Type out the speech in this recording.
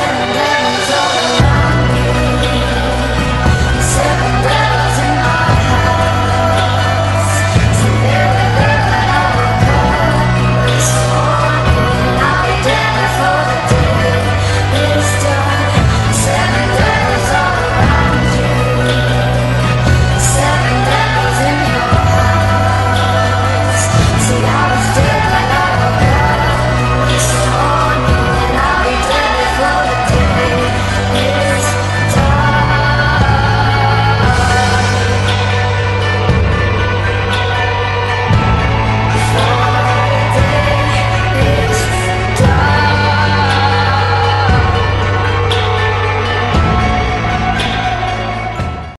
Yes.